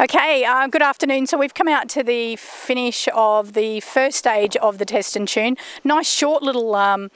Okay, uh, good afternoon. So we've come out to the finish of the first stage of the test and tune. Nice short little um,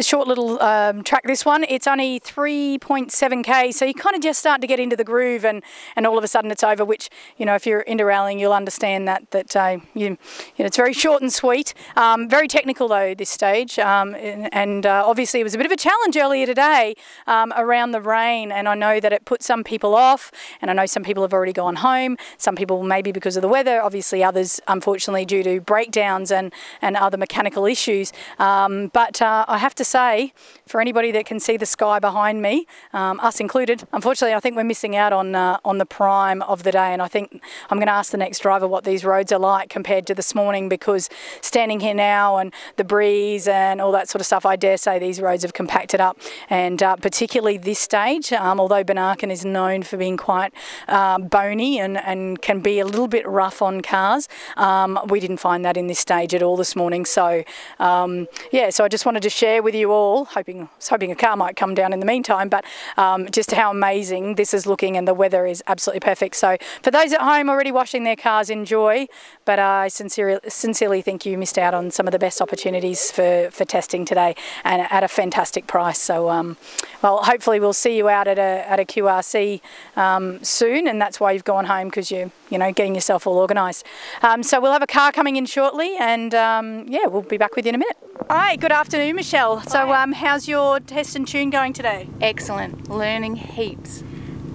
short little um, track this one. It's only 3.7k so you kind of just start to get into the groove and and all of a sudden it's over which you know if you're into rallying you'll understand that that uh, you, you know it's very short and sweet. Um, very technical though this stage. Um, and, uh, obviously it was a bit of a challenge earlier today um, around the rain. And I know that it put some people off and I know some people have already gone home. Some people maybe because of the weather obviously others unfortunately due to breakdowns and and other mechanical issues. Um, but uh, I have to say, for anybody that can see the sky behind me, um, us included, unfortunately, I think we're missing out on uh, on the prime of the day. And I think I'm going to ask the next driver what these roads are like compared to this morning because standing here now and the breeze and all that sort of stuff, I dare say these roads have compacted up. And uh, particularly this stage, um, although Benarkin is known for being quite uh, bony and, and can be a little bit rough on cars, um, we didn't find that in this stage at all this morning. So, um, yeah, so I just wanted to share with you all, hoping hoping a car might come down in the meantime, but um, just how amazing this is looking and the weather is absolutely perfect. So for those at home already washing their cars, enjoy. But I sincerely, sincerely think you missed out on some of the best opportunities for, for testing today and at a fantastic price. So um, well, hopefully we'll see you out at a, at a QRC um, soon and that's why you've gone home because you, you know, getting yourself all organised. Um, so we'll have a car coming in shortly and um, yeah, we'll be back with you in a minute. Hi, good afternoon, Michelle. So, um, how's your test and tune going today? Excellent, learning heaps.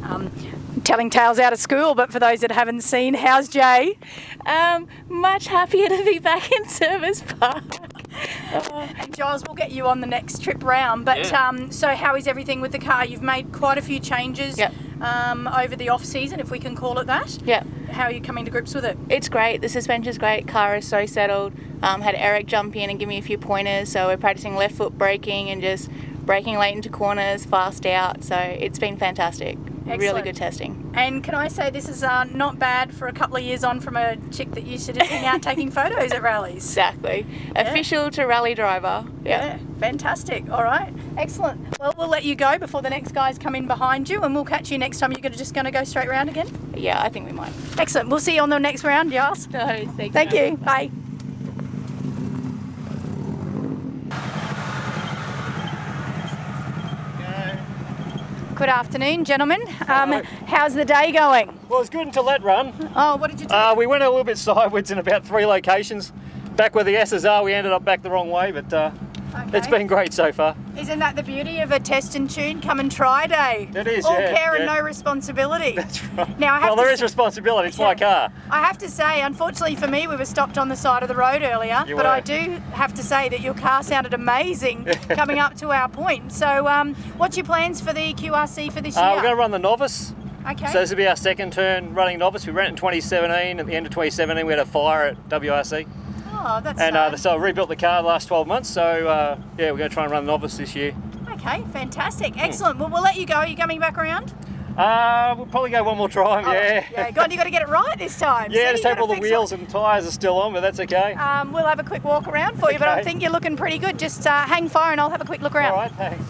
Um, telling tales out of school, but for those that haven't seen, how's Jay? Um, much happier to be back in Service Park. Uh, and Giles, we'll get you on the next trip round. But Yeah. um, so, how is everything with the car? You've made quite a few changes Yep. um, over the off season, if we can call it that. Yeah, How are you coming to grips with it? it's great. The suspension's great. Car is so settled. Um, had Eric jump in and give me a few pointers. So we're practicing left foot braking and just braking late into corners, fast out. So it's been fantastic. Really good testing. And can I say this is uh, not bad for a couple of years on from a chick that used to just hang out taking photos at rallies. Exactly. Official to rally driver. Yeah. Yeah, fantastic. All right, excellent. Well, we'll let you go before the next guys come in behind you, and we'll catch you next time. You're just going to go straight round again. Yeah, I think we might. Excellent. We'll see you on the next round, Giles. No, thank, Thank you. Bye. Good afternoon, gentlemen. Um, how's the day going? Well, it's good until that run. Oh, what did you do? Uh, we went a little bit sideways in about three locations. Back where the S's are, we ended up back the wrong way, but uh, it's Okay. been great so far. Isn't that the beauty of a test and tune, come and try day? It is, All yeah, care and no responsibility. That's right. Now, I have well, there is responsibility. It's my car. I have to say, unfortunately for me, we were stopped on the side of the road earlier. You but were. I do have to say that your car sounded amazing coming up to our point. So, um, what's your plans for the QRC for this Uh, year? we're going to run the novice. okay. So this will be our second turn running novice. We ran it in 2017. At the end of 2017, we had a fire at WRC, oh, that's and uh, so I rebuilt the car the last 12 months. So uh, yeah, we're going to try and run the novice this year. okay, Hmm. fantastic, excellent. Well, we'll let you go. Are you coming back around? Uh, we'll probably go one more time. Oh, yeah. yeah. God, you got to get it right this time. Yeah, See, just hope all the wheels it. and tyres are still on, but that's okay. Um, we'll have a quick walk around for you, but I think you're looking pretty good. Just uh, hang fire and I'll have a quick look around. All right, thanks.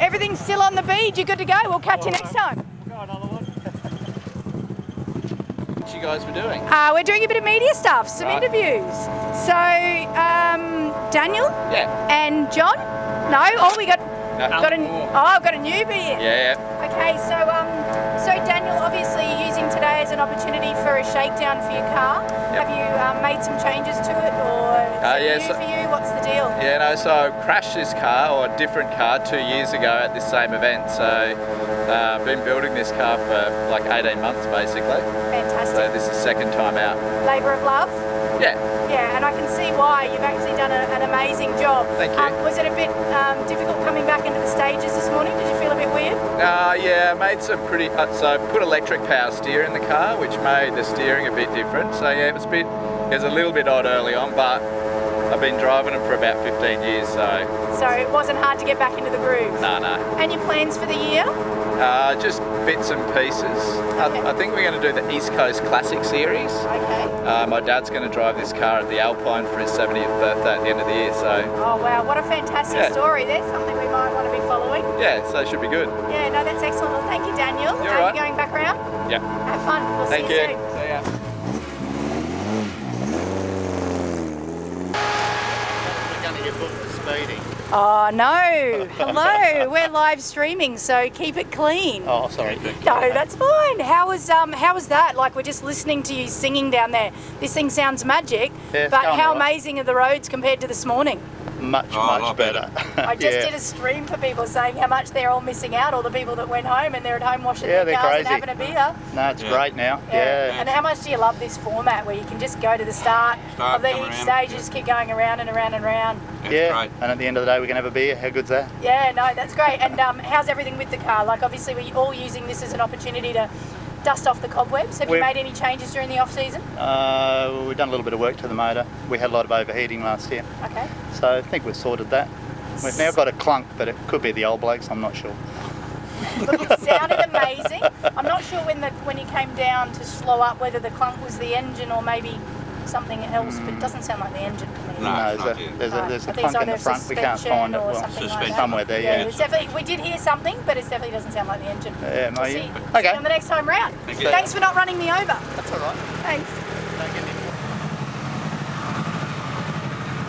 Everything's still on the bead. You're good to go. We'll catch you next time. We'll go another one. You guys were doing? Uh, we're doing a bit of media stuff, some Right. interviews. So, um, Daniel Yeah. and John. No, oh, we got No. got a oh, I've got a newbie. Yeah, Okay, so um, so Daniel, obviously you're using today as an opportunity for a shakedown for your car. Yep. Have you um, made some changes to it, or is Uh, it yeah, new so- for you? What's the deal? yeah. Yeah, no, so I crashed this car, or a different car, two years ago at this same event. So uh, I've been building this car for like 18 months basically. So this is second time out. Labour of love. Yeah, Yeah, and I can see why you've actually done a, an amazing job. Thank you. Um, was it a bit um, difficult coming back into the stages this morning? Did you feel a bit weird? uh, yeah, I made some pretty, uh, so I put electric power steer in the car, which made the steering a bit different. So yeah, it was a bit, it was a little bit odd early on, but I've been driving them for about 15 years, so So it wasn't hard to get back into the groove. nah, nah. And your plans for the year? Yeah. Uh, just bits and pieces. Okay. I, I think we're going to do the East Coast Classic Series. Okay. Uh, my dad's going to drive this car at the Alpine for his 70th birthday at the end of the year, so Oh wow, what a fantastic Yeah. story. There's something we might want to be following. yeah, so it should be good. Yeah, no, that's excellent. Well, thank you, Daniel. You're Are right. you going back around? Yeah. Have fun. We'll Thank see you. you soon. See ya. We're going to get booked for speeding. Oh no! Hello, we're live streaming, so keep it clean. Oh, sorry. No, that's fine. How was um how was that? Like we're just listening to you singing down there. This thing sounds magic. Yeah, but how right. amazing are the roads compared to this morning? Much, Oh, much lot better. I just yeah. did a stream for people saying how much they're all missing out, all the people that went home and they're at home washing Yeah, their they're cars and having a beer. No, it's Yeah. great now. Yeah. And how much do you love this format where you can just go to the start, Start, of the, each around. stage, you just keep going around and around and around. That's yeah. great. And at the end of the day, we can have a beer. How good's that? Yeah, no, that's great. And um, how's everything with the car? Like, obviously, we're all using this as an opportunity to dust off the cobwebs. Have you We've- made any changes during the off season? Uh, we've done a little bit of work to the motor. We had a lot of overheating last year, Okay. so I think we've sorted that. We've now got a clunk, but it could be the old blokes. I'm not sure. Look, it sounded amazing. I'm not sure when the when you came down to slow up whether the clunk was the engine or maybe something else, but it doesn't sound like the engine to me. No, no, there's a, there's a, there's I a think clunk in the front. We can't find it. Well, something like somewhere there, Yeah, yeah. it's definitely. We did hear something, but it definitely doesn't sound like the engine. Yeah, We'll maybe. see you Okay. on the next time round. Thank you. Thanks for not running me over. That's all right. Thanks.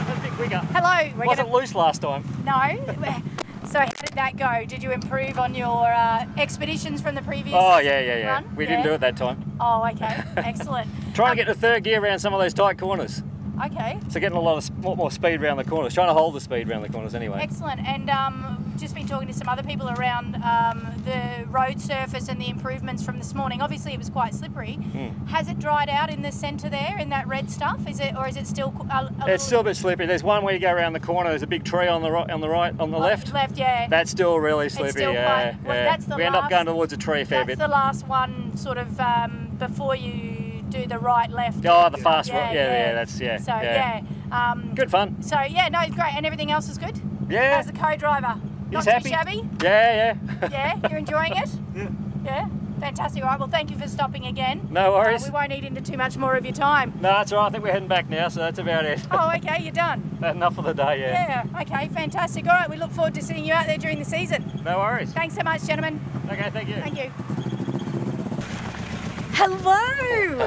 That's a big wigger. Hello. We're Wasn't gonna, loose last time. no. So how did that go? Did you improve on your uh, expeditions from the previous? Oh yeah, yeah, yeah. Run? We didn't do it that time. Oh, okay. Excellent. Trying Um, to get the third gear around some of those tight corners. Okay. So getting a lot of lot more speed around the corners. Trying to hold the speed around the corners anyway. Excellent. And um, just been talking to some other people around um, the road surface and the improvements from this morning. Obviously, it was quite slippery. Hmm. Has it dried out in the centre there, in that red stuff? Is it, or is it still? A, a It's little- still a bit slippery. There's one where you go around the corner. There's a big tree on the right, on the right, on the Oh, left. Left, yeah. That's still really slippery. still yeah, quite- well, yeah. that's the we end up going towards a tree a fair That's bit. the last one, sort of um, before you do the right, left. Oh, the fast yeah, one. Yeah, yeah, that's yeah. So yeah. yeah. Um, Good fun. So yeah, no, it's great. And everything else is good. Yeah. As a co-driver? Not He's too happy. shabby. Yeah, yeah. Yeah, you're enjoying it. Yeah. Yeah, fantastic. All right, well, thank you for stopping again. No Uh, worries. we won't eat into too much more of your time. No, that's all right. I think we're heading back now, so that's about it. Oh, okay, you're done. Enough for the day, yeah. Yeah, okay, fantastic. All right, we look forward to seeing you out there during the season. No worries. Thanks so much, gentlemen. Okay, thank you. Thank you. Hello.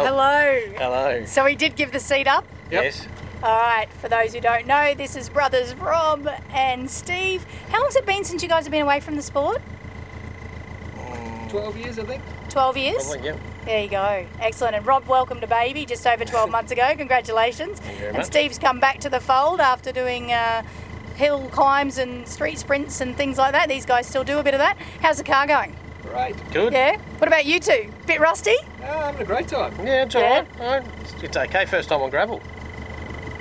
Hello. Hello. So we did give the seat up. Yep. Yes. All right, for those who don't know, this is brothers Rob and Steve. How long's it been since you guys have been away from the sport? 12 years, I think. 12 years? Probably, yeah. There you go. Excellent. And Rob welcomed a baby just over 12 months ago. Congratulations. you very and much. Steve's come back to the fold after doing uh, hill climbs and street sprints and things like that. These guys still do a bit of that. How's the car going? Great. Good. Yeah. What about you two? Bit rusty Oh, having a great time. Yeah, it's Yeah. all right. All right. It's- It's okay. First time on gravel.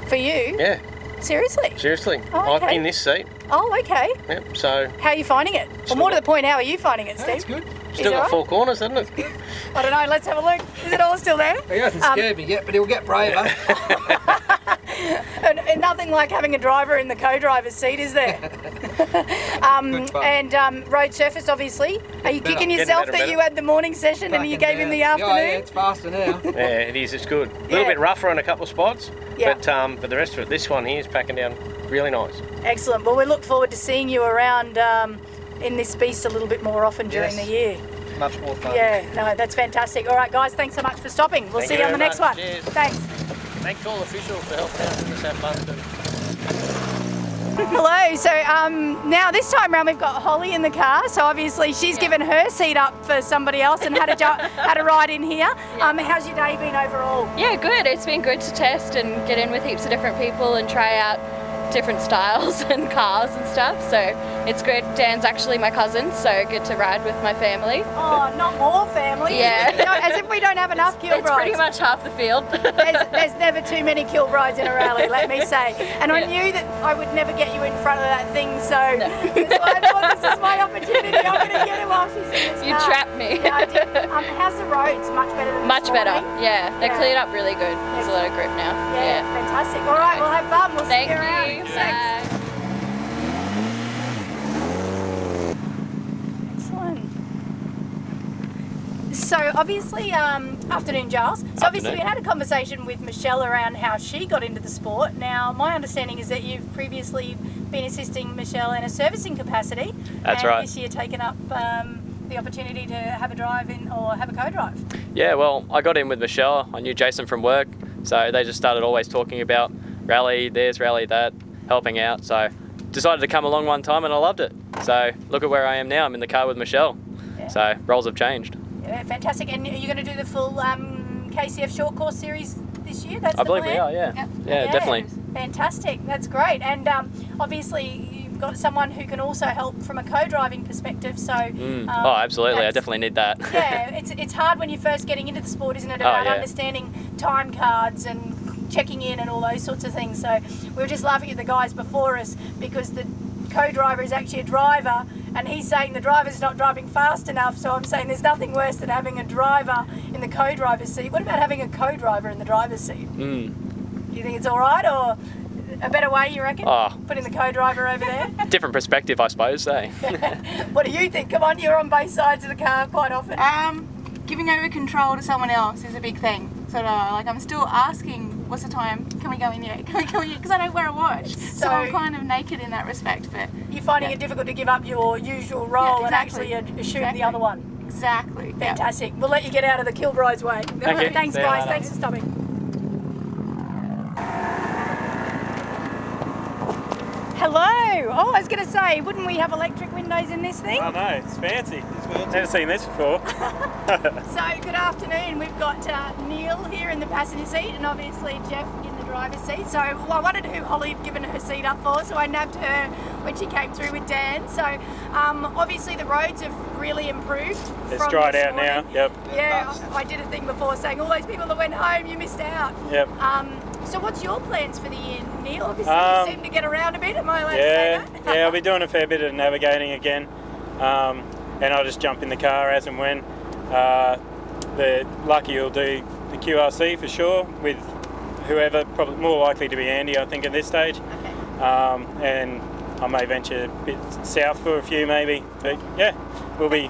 For you? Yeah, Seriously? seriously. Oh, okay. I'm in this seat. Oh, okay. Yep. So How are you finding it? Well, more to the point, how are you finding it, Steve? that's good. Still got all four corners, hasn't it? I don't know. Let's have a look. Is it all still there? He hasn't Um, scared me yet, but he'll get braver. And, and nothing like having a driver in the co-driver's seat, is there? um, and um, road surface, obviously. Are you better. kicking yourself better, that better. you had the morning session and you gave him the afternoon? Yeah, yeah, it's faster now. yeah, it is. It's good. A little Yeah. bit rougher on a couple of spots, Yeah. but um, but the rest of it, this one here is packing down really nice. Excellent. Well, we look forward to seeing you around um, in this beast a little bit more often during Yes. the year. Much more fun. Yeah, no, that's fantastic. All right, guys, thanks so much for stopping. We'll Thank see you you on the next much. one. Cheers. Thanks. Thanks all officials for helping out and just have fun too. Hello. So um, now this time round we've got Holly in the car. So obviously she's given her seat up for somebody else and had a had a ride in here. Um, how's your day been overall? Yeah, good. It's been good to test and get in with heaps of different people and try out different styles and cars and stuff. So it's good. Dan's actually my cousin, so good to ride with my family. Oh, not more family. Yeah. As if we don't have enough It's Kilbrides. pretty much half the field. There's, there's never too many kill Kilbrides in a rally, let me say. And I knew that I would never get you in front of that thing, so so I thought this is my opportunity. I'm going to get it while she's in this you car. trapped me. Yeah, I did. Um, how's the roads? Much better than Much better. Yeah, they Yeah. cleared up really good. There's a lot of grip now. Yeah, fantastic. All right, we'll have fun. We'll Thank see you around. you. Thanks. Bye. Excellent. So obviously, um, afternoon, Giles. So obviously, we had a conversation with Michelle around how she got into the sport. Now, my understanding is that you've previously been assisting Michelle in a servicing capacity. That's and right. This year, taken up um, the opportunity to have a drive in or have a co-drive. Yeah, well, I got in with Michelle. I knew Jason from work, so they just started always talking about rally this, rally that, helping out. So decided to come along one time, and I loved it. So look at where I am now. I'm in the car with Michelle. So roles have changed. Yeah, fantastic. And are you going to do the full um, KCF short course series this year? That's I believe we are. Yeah. Yeah, definitely. Fantastic. That's great. And um, obviously, you've got someone who can also help from a co-driving perspective. So. Mm. um, oh, absolutely. I definitely need that. yeah, it's it's hard when you're first getting into the sport, isn't it? Oh, About yeah. understanding time cards and checking in and all those sorts of things. So we were just laughing at the guys before us because the co-driver is actually a driver and he's saying the driver's not driving fast enough so i'm saying there's nothing worse than having a driver in the co-driver's seat what about having a co-driver in the driver's seat Mm. do you think it's all right or a better way you reckon Oh. putting the co-driver over there Different perspective, I suppose. Eh? what do you think come on you're on both sides of the car quite often Um, giving over control to someone else is a big thing. Sort of like I'm still asking, what's the time? Can we go in yet? Can we go in yet? Because I don't wear a watch, so, So- I'm kind of naked in that respect. But you're finding it difficult to give up your usual role Yeah, exactly. and actually uh, assume Exactly. the other one exactly, yeah. Fantastic. We'll let you get out of the Kilbride's way. Thank. Thanks, guys. Thanks for stopping. Hello. Oh, I was going to say, wouldn't we have electric windows in this thing? I know, it's fancy. Never seen this before. So, good afternoon. We've got uh, Neil here in the passenger seat and obviously Jeff in the driver's seat. So, well, I wondered who Holly had given her seat up for, so I nabbed her when she came through with Dan. So, um, obviously, the roads have really improved. It's from dried out now. Yep. Yeah, I I did a thing before saying all those people that went home, you missed out. Yep. Um, so what's your plans for the year, Neil? Obviously, Um, you seem to get around a bit. Am I allowed Yeah, to say that? yeah, I'll be doing a fair bit of navigating again, um, and I'll just jump in the car as and when. Uh, the lucky will do the QRC for sure with whoever, probably more likely to be Andy, I think, at this stage. Um, and I may venture a bit south for a few, maybe. But yeah, we'll be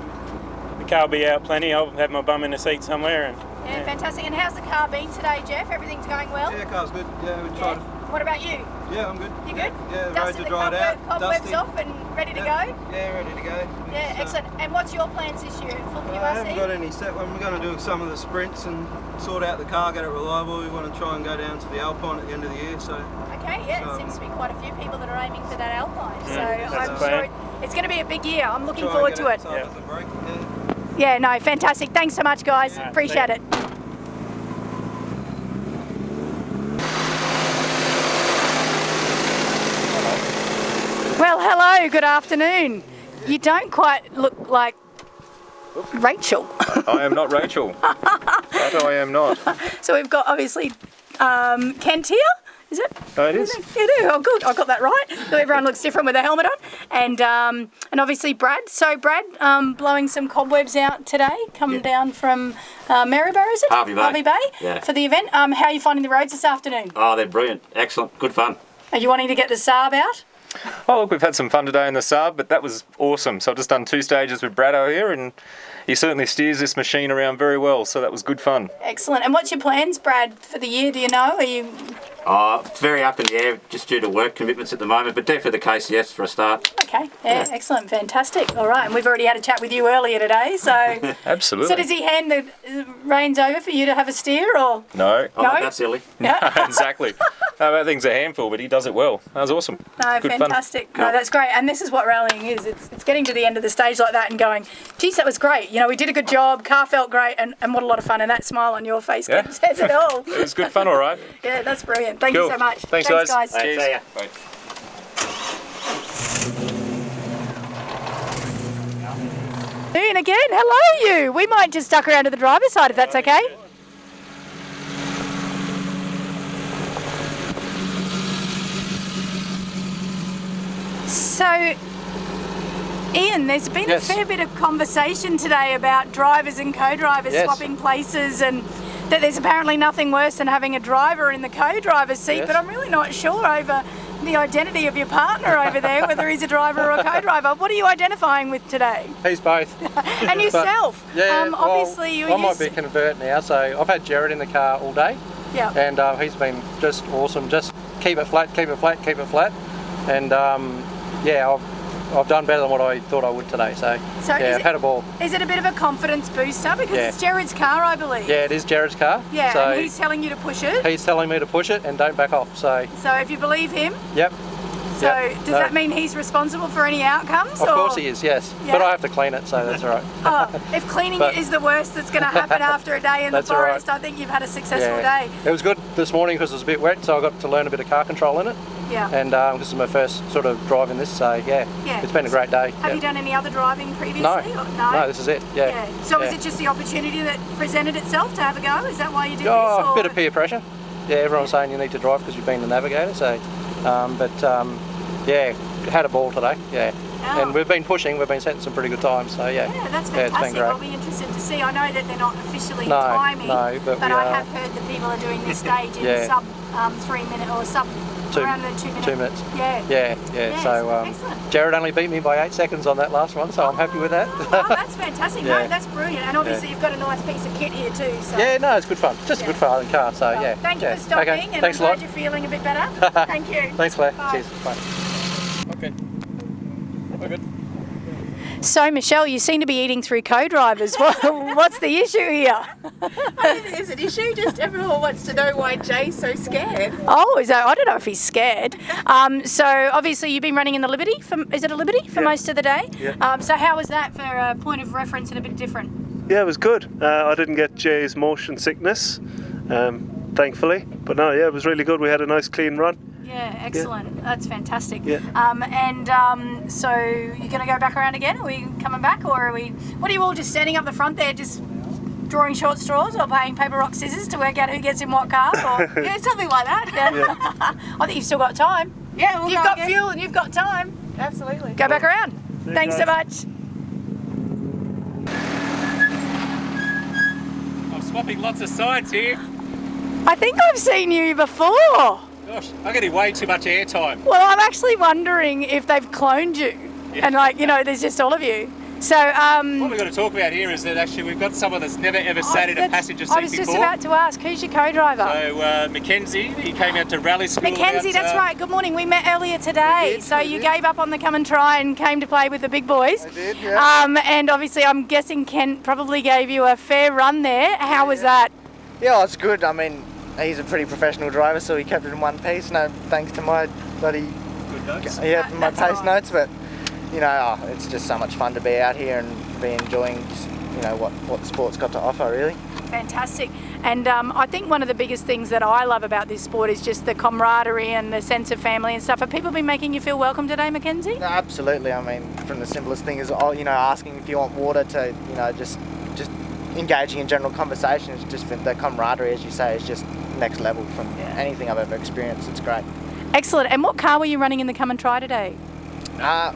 the car will be out plenty. I'll have my bum in the seat somewhere, and yeah, fantastic. And how's the car been today, Jeff? Everything's going well? Yeah, car's good. Yeah, we Yeah. tried. What about you? Yeah, I'm good. You yeah, good? Yeah, the roads Dusted are dried cobweb- out. cobwebs Dusty. off and ready to yeah. go? Yeah, ready to go. Yeah, It's, uh, excellent. And what's your plans this year? Full I haven't got any set. We're going to do some of the sprints and sort out the car, get it reliable. We want to try and go down to the Alpine at the end of the year. So Okay, yeah, So- it seems to be quite a few people that are aiming for that Alpine. so that's I'm sure it, it's going to be a big year. I'm looking try forward and to it. Yeah. at the break. Yeah. Yeah, no, fantastic. Thanks so much, guys. Yeah, Appreciate thank it. Well, hello, good afternoon. You don't quite look like Rachel. I am not Rachel. that I am not. So we've got obviously um, Kent here. Is it? Oh, it is. You do. Oh, good. I got that right. So everyone looks different with a helmet on, and um, and obviously Brad. So Brad, um, blowing some cobwebs out today. Come down from uh, Maryborough, is it? Hervey Bay. Hervey Bay. Yeah. For the event. Um, how are you finding the roads this afternoon? Oh, they're brilliant. Excellent. Good fun. Are you wanting to get the Saab out? Oh, look, we've had some fun today in the Saab, but that was awesome. So I've just done two stages with Brado here, and he certainly steers this machine around very well. So that was good fun. Excellent. And what's your plans, Brad, for the year? Do you know? Are you? Oh, very up in the air just due to work commitments at the moment, but definitely the KCF for a start. Okay. Yeah. Excellent. Fantastic. All right. And we've already had a chat with you earlier today. So. Absolutely. So does he hand the uh, reins over for you to have a steer, or No. Oh, No. not that silly. yeah? exactly. No, that thing's a handful, but he does it well. That was awesome. No, Good fun. fantastic. No, that's great. And this is what rallying is. It's, it's getting to the end of the stage like that and going, geez, that was great. You know, we did a good job, car felt great, and, and what a lot of fun. And that smile on your face Yeah. says it all. It was good fun, all right. yeah, that's brilliant. Thank you so much. Thanks, guys. guys. Thanks, see ya. Bye. And again, hello you. We might just duck around to the driver's side if that's okay. So, Ian, there's been Yes. a fair bit of conversation today about drivers and co-drivers Yes. swapping places and that there's apparently nothing worse than having a driver in the co-driver's seat, Yes. but I'm really not sure over the identity of your partner over there, whether he's a driver or a co-driver. What are you identifying with today? He's both. and yourself. But, yeah, um, well, obviously you're I might be a convert now. So I've had Jared in the car all day, Yeah. and uh, he's been just awesome. Just keep it flat, keep it flat, keep it flat, and um, yeah, I've, I've done better than what I thought I would today. So, So yeah, I've it- had a ball. Is it a bit of a confidence booster because Yeah. it's Jared's car, I believe? Yeah, it is Jared's car. Yeah, so and he's telling you to push it. he's telling me to push it and don't back off. So, So if you believe him, yep. So yep. does No. that mean he's responsible for any outcomes? Of or? course he is, yes. Yeah. But I have to clean it, so that's all right. Oh, if cleaning But- it is the worst that's going to happen after a day in the all right. forest, I think you've had a successful Yeah. day. It was good this morning because it was a bit wet, so I got to learn a bit of car control in it. Yeah. And um, this is my first sort of driving this, so yeah, Yeah. it's been a great day. Have yeah. you done any other driving previously? No. no, no. this is it. Yeah. Yeah. So is Yeah. it just the opportunity that presented itself to have a go? Is that why you did Oh, this? a bit of peer pressure. Yeah, everyone's saying you need to drive because you've been the navigator. So, um, but um, yeah, had a ball today. Yeah. Oh. And we've been pushing. We've been setting some pretty good times. So yeah. Yeah, that's Yeah, it's fantastic. been I'll be interested to see. I know that they're not officially No, timing, no, but we I have heard that people are doing this stage in Yeah. sub um, three minute or sub Two- around the two minute. Two minutes. Yeah. Yeah, yeah. Yes, so um. Jared only beat me by eight seconds on that last one, so I'm happy with that. Oh, that's fantastic. Yeah. No, that's brilliant. And obviously Yeah. you've got a nice piece of kit here too. So. yeah, no, it's good fun. Just a good fun car. So yeah. Thank you for stopping, Okay. and Thanks I'm a glad lot. you're feeling a bit better. Thank you. Thanks, Claire. Bye. Cheers. Bye. Okay. We're good. So Michelle, you seem to be eating through co-drivers. What, what's the issue here? Is an issue? Just everyone wants to know why Jay's so scared. Oh, is that, I don't know if he's scared. Um, so obviously you've been running in the Liberty. For, is it a Liberty for Yeah. most of the day? Yeah. Um, so how was that for a point of reference and a bit different? Yeah, it was good. Uh, I didn't get Jay's motion sickness, um, thankfully. But no, yeah, it was really good. We had a nice clean run. Yeah, excellent. That's fantastic. Yeah. Um, and um, so you're going to go back around again? Are we coming back, or are we? What are you all just standing up the front there, just drawing short straws, or playing paper rock scissors to work out who gets in what car? Or Yeah, something like that. Yeah. I think you've still got time. Yeah, we'll you've go got again. fuel and you've got time. Absolutely. Go back around. you Thanks so much. I'm swapping lots of sides here. I think I've seen you before. Gosh, I'm getting way too much airtime. Well, I'm actually wondering if they've cloned you, and like you know, there's just all of you. So, um, What we've got to talk about here is that actually we've got someone that's never ever sat in a passenger seat before. I was just before. about to ask, who's your co-driver? So uh, Mackenzie, he came out to rally school. Mackenzie, about, that's uh, right. Good morning. We met earlier today. so you gave up on the come and try and came to play with the big boys. I did, yeah. Um, and obviously, I'm guessing Kent probably gave you a fair run there. How was that? Yeah, it's good. I mean, he's a pretty professional driver, so he kept it in one piece. No, thanks to my bloody notes. yeah, my that's all pace right. notes. But you know, oh, it's just so much fun to be out here and be enjoying, just, you know, what what the sport's got to offer, really. Fantastic. And um, I think one of the biggest things that I love about this sport is just the camaraderie and the sense of family and stuff. Have people been making you feel welcome today, Mackenzie? No, absolutely. I mean, from the simplest thing is, oh, you know, asking if you want water to, you know, just just engaging in general conversation. It's just the camaraderie, as you say, is just next level from anything I've ever experienced. It's great. Excellent. And what car were you running in the come and try today? Uh,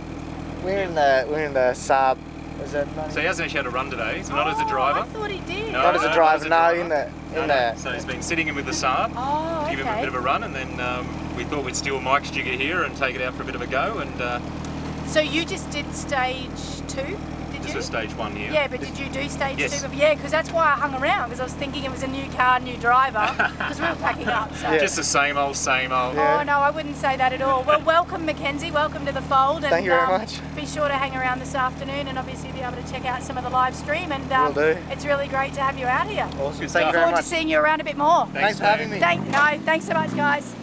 we're in the we're in the Saab. Is it? So he hasn't actually had a run today, so not as a driver. I thought he did. No, Not as a no, driver, not as no, in the No, in no. the. So he's been sitting in with the Saab Oh, to give him a bit of a run, and then um, we thought we'd steal Mike's jigger here and take it out for a bit of a go, and uh, So you just did stage two, did this you? was stage one here. Yeah, but did you do stage Yes. two? Yeah, because that's why I hung around because I was thinking it was a new car, new driver because we were packing up. So. Just the same old, same old. Oh no, I wouldn't say that at all. Well, welcome Mackenzie, welcome to the fold, and Thank you very um, much. be sure to hang around this afternoon and obviously be able to check out some of the live stream. And um, Will do. it's really great to have you out here. Awesome. Good Thank you stuff. very Forward to seeing you around a bit more. Thanks for having me. Thank, no, thanks so much, guys.